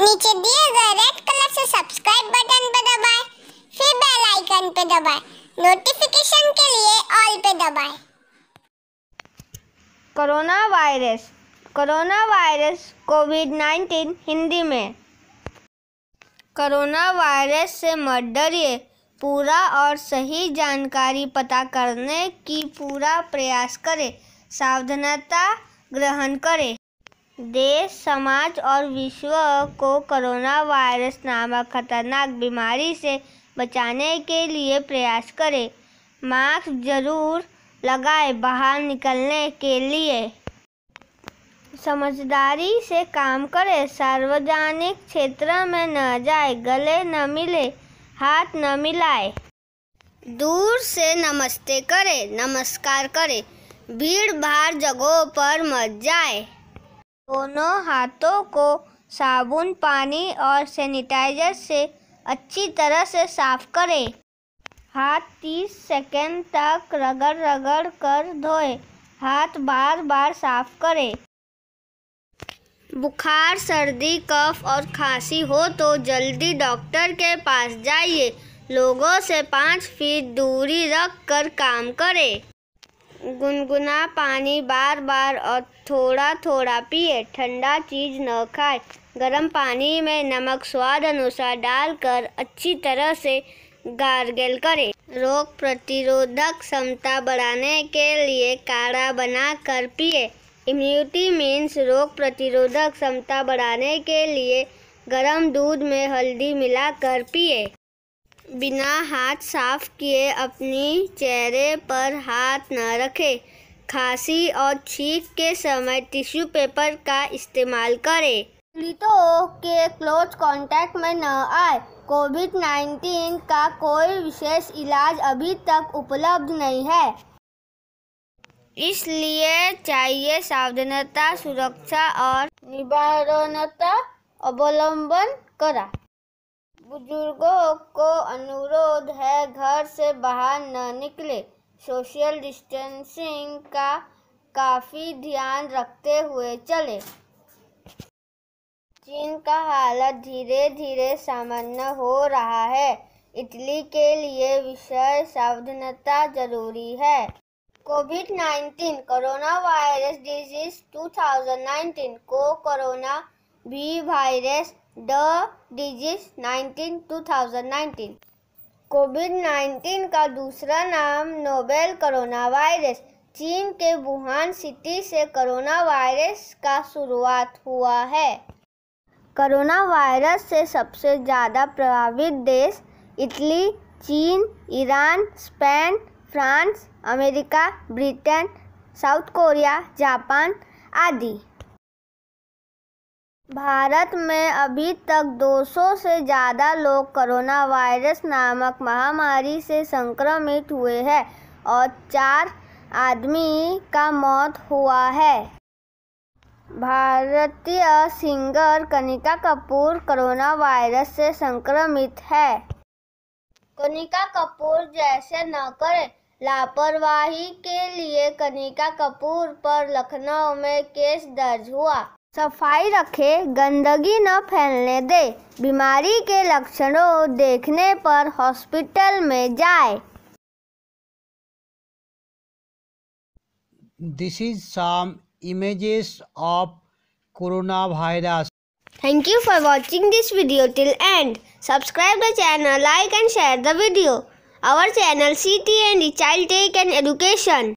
नीचे दिए गए रेड कलर से सब्सक्राइब बटन पे दबाएँ, फिर बेल आइकन पे दबाएँ नोटिफिकेशन के लिए ऑल पे दबाएँ। Corona virus corona virus covid 19 Hindi में। कोरोना वायरस से मत डरिए पूरा और सही जानकारी पता करने की पूरा प्रयास करें, सावधानता ग्रहण करें। देश, समाज और विश्व को कोरोना वायरस नामक खतरनाक बीमारी से बचाने के लिए प्रयास करें। मास्क ज़रूर लगाएँ बाहर निकलने के लिए। समझदारी से काम करें, सार्वजनिक क्षेत्र में न जाए, गले न मिले, हाथ न मिलाए। दूर से नमस्ते करें, नमस्कार करें भीड़ भाड़ जगहों पर मत जाए। दोनों हाथों को साबुन, पानी और सैनिटाइजर से अच्छी तरह से साफ़ करें। हाथ 30 सेकेंड तक रगड़ रगड़ कर धोएँ। हाथ बार बार साफ़ करें। बुखार, सर्दी, कफ और खांसी हो तो जल्दी डॉक्टर के पास जाइए। लोगों से पाँच फीट दूरी रख कर काम करें। गुनगुना पानी बार बार और थोड़ा थोड़ा पिए। ठंडा चीज़ न खाए। गर्म पानी में नमक स्वाद अनुसार डालकर अच्छी तरह से गार्गल करें। रोग प्रतिरोधक क्षमता बढ़ाने के लिए काढ़ा बनाकर पिए। इम्यूनिटी मीन्स रोग प्रतिरोधक क्षमता बढ़ाने के लिए गर्म दूध में हल्दी मिलाकर पिए। बिना हाथ साफ़ किए अपनी चेहरे पर हाथ न रखें। खांसी और छींक के समय टिश्यू पेपर का इस्तेमाल करें। पीड़ितों के क्लोज कांटेक्ट में न आए। कोविड 19 का कोई विशेष इलाज अभी तक उपलब्ध नहीं है। इसलिए चाहिए सावधानता, सुरक्षा और निवारणता अवलंबन करा। बुज़ुर्गों को अनुरोध है घर से बाहर न निकले। सोशल डिस्टेंसिंग का काफ़ी ध्यान रखते हुए चले। चीन का हालत धीरे धीरे सामान्य हो रहा है। इटली के लिए विषय सावधानता ज़रूरी है। कोविड 19 कोरोना वायरस डिज़ीज़ 2019 को कोरोना भी वायरस द डिज़ीज़ 19 2019 कोविड 19 का दूसरा नाम नोबेल कोरोना वायरस, चीन के वुहान सिटी से कोरोना वायरस का शुरुआत हुआ है। कोरोना वायरस से सबसे ज़्यादा प्रभावित देश इटली, चीन, Iran, Spain, France, America, Britain, South Korea, Japan आदि। भारत में अभी तक 200 से ज़्यादा लोग कोरोना वायरस नामक महामारी से संक्रमित हुए हैं और चार आदमी का मौत हुआ है। भारतीय singer Kanika Kapoor corona virus से संक्रमित है। कनिका कपूर जैसे न करें लापरवाही के लिए कनिका कपूर पर लखनऊ में केस दर्ज हुआ। सफ़ाई रखे गंदगी न फैलने दे। बीमारी के लक्षणों देखने पर हॉस्पिटल में जाए। This is some images of corona virus thank you for watching this video till end subscribe the channel like and share the video our channel C T and child tech and education